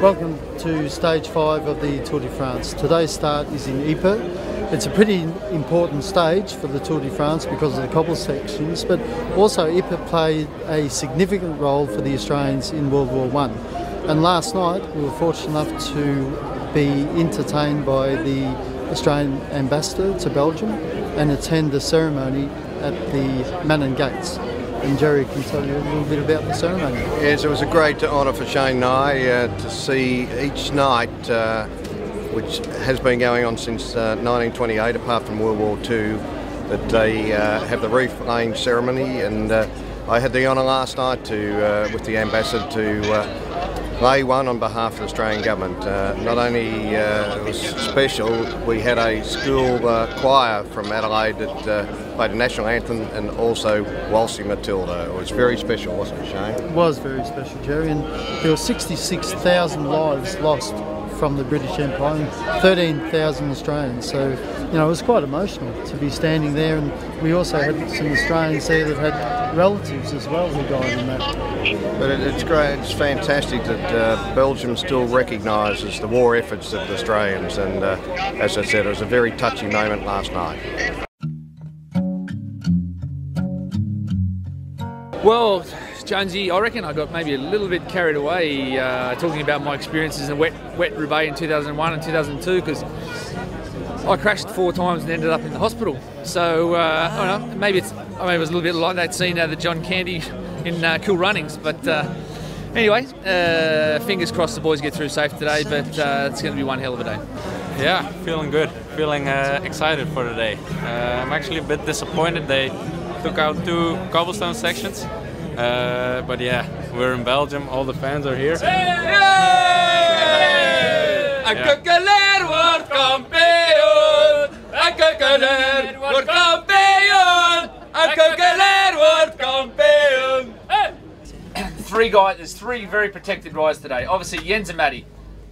Welcome to stage five of the Tour de France. Today's start is in Ypres. It's a pretty important stage for the Tour de France because of the cobble sections, but also Ypres played a significant role for the Australians in World War One. And last night we were fortunate enough to be entertained by the Australian ambassador to Belgium and attend the ceremony at the Menin Gates and Jerry can tell you a little bit about the ceremony. Yes, it was a great honour for Shane Nye uh, to see each night, uh, which has been going on since uh, 1928, apart from World War II, that they uh, have the reef laying ceremony. And uh, I had the honour last night to, uh, with the ambassador, to lay one on behalf of the Australian Government. Uh, not only uh, it was special, we had a school uh, choir from Adelaide that uh, played the national anthem and also Waltzing Matilda. It was very special, wasn't it, Shane? It was very special, Jerry, and there were 66,000 lives lost from the British Empire, 13,000 Australians. So, you know, it was quite emotional to be standing there. And we also had some Australians there that had relatives as well who died in that. But it, it's great, it's fantastic that uh, Belgium still recognises the war efforts of the Australians. And uh, as I said, it was a very touching moment last night. Well, Jonesy, I reckon I got maybe a little bit carried away uh, talking about my experiences in wet wet Roubaix in 2001 and 2002 because I crashed four times and ended up in the hospital. So uh, I don't know, maybe it's I mean it was a little bit like that scene out of John Candy in uh, Cool Runnings, but. Uh, anyway, uh, fingers crossed the boys get through safe today, but uh, it's going to be one hell of a day. Yeah, feeling good, feeling excited for the day. I'm actually a bit disappointed they took out two cobblestone sections. Uh, but yeah, we're in Belgium. All the fans are here. Yeah. Three guys, there's three very protected riders today. Obviously, Jens and Matty,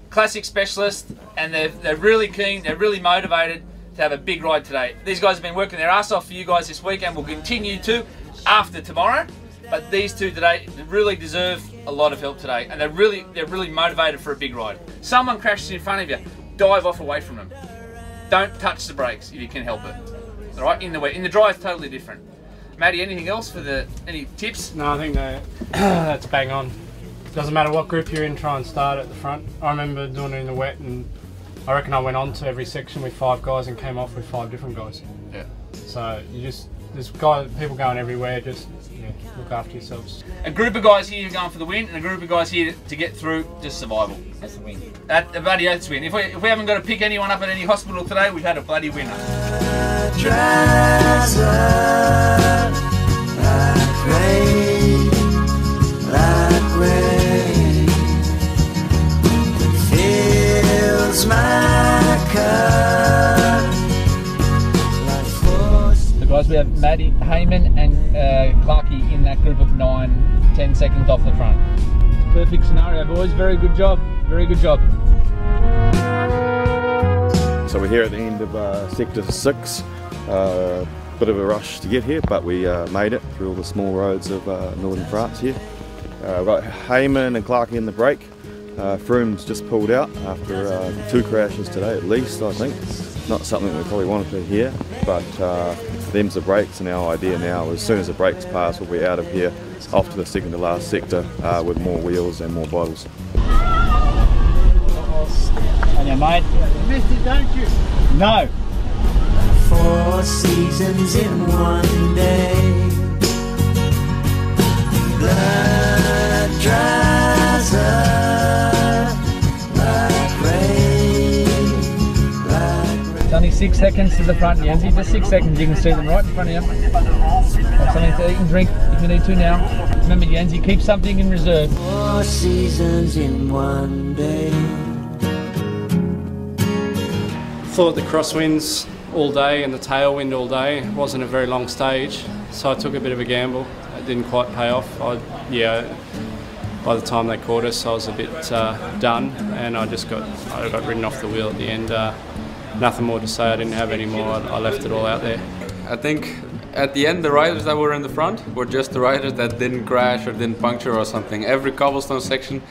classic specialist, and they're, they're really keen, they're really motivated to have a big ride today. These guys have been working their ass off for you guys this week and will continue to after tomorrow. But these two today really deserve a lot of help today, and they're really they're really motivated for a big ride. Someone crashes in front of you, dive off away from them. Don't touch the brakes if you can help it. All right, in the wet. In the dry, it's totally different. Maddie, anything else for the any tips? No, I think that that's bang on. Doesn't matter what group you're in, try and start at the front. I remember doing it in the wet, and I reckon I went on to every section with five guys and came off with five different guys. Yeah. So you just there's guys, people going everywhere. Just yeah, look after yourselves. A group of guys here going for the win, and a group of guys here to get through just survival. That's the win. That a bloody oath's win. If we, if we haven't got to pick anyone up at any hospital today, we've had a bloody winner. Guys. We have Maddie Hayman and uh, Clarkey in that group of nine, ten seconds off the front. Perfect scenario, boys. Very good job. Very good job. So we're here at the end of uh, Sector 6. Uh, bit of a rush to get here, but we uh, made it through all the small roads of uh, northern France here. Uh, got Hayman and Clarkey in the break. Uh, Froome's just pulled out after uh, two crashes today at least, I think. Not something we probably wanted to hear, but uh, them's the breaks and our idea now, as soon as the breaks pass, we'll be out of here off to the second to last sector uh, with more wheels and more bottles. On your mate. You missed it, don't you? No. Four seasons in one day. Six seconds to the front, Yancy. Just six seconds, you can see them right in front of you. Have something to eat and drink if you need to now. Remember, Yancy, keep something in reserve. Four seasons in one day. Thought the crosswinds all day and the tailwind all day wasn't a very long stage, so I took a bit of a gamble. It didn't quite pay off. I, yeah, by the time they caught us, I was a bit uh, done, and I just got I got ridden off the wheel at the end. Uh, nothing more to say. I didn't have any more. I, left it all out there. I think at the end, the riders that were in the front were just the riders that didn't crash or didn't puncture or something. Every cobblestone section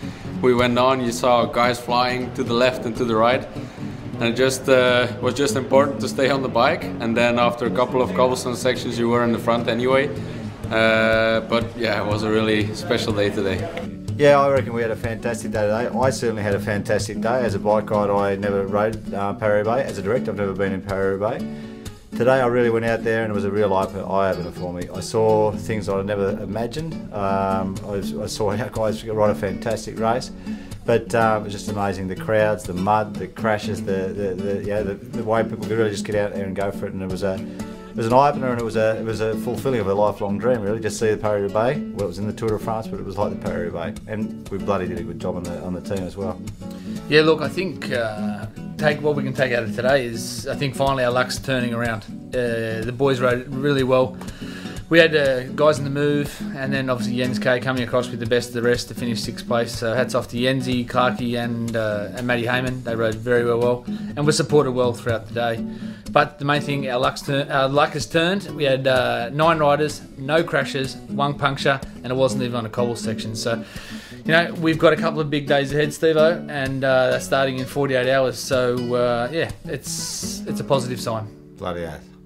we went on, you saw guys flying to the left and to the right. And it just uh, was just important to stay on the bike. And then after a couple of cobblestone sections, you were in the front anyway. Uh, but yeah, it was a really special day today. Yeah, I reckon we had a fantastic day today. I certainly had a fantastic day. As a bike ride, I never rode uh, Parry Bay. As a director, I've never been in Parry Bay. Today, I really went out there and it was a real eye opener for me. I saw things I'd never imagined. Um, I, I, saw our guys ride a fantastic race, but um, it was just amazing. The crowds, the mud, the crashes, the the, the yeah, the, the way people could really just get out there and go for it, and it was a was an eye opener and it was a it was a fulfilling of a lifelong dream really just see the Paris Bay well it was in the Tour de France but it was like the Paris Bay and we bloody did a good job on the on the team as well Yeah, look, I think uh, take what we can take out of today is I think finally our luck's turning around. Uh, the boys rode really well. We had uh, guys in the move, and then obviously Jens K coming across with the best of the rest to finish sixth place. So hats off to Yenzi, Clarkey, and uh, and Matty Hayman. They rode very very well, and were supported well throughout the day. But the main thing, our luck's our luck has turned. We had uh, nine riders, no crashes, one puncture, and it wasn't even on a cobble section. So, you know, we've got a couple of big days ahead, Stevo, and uh, starting in 48 hours. So, uh, yeah, it's it's a positive sign. bloody oath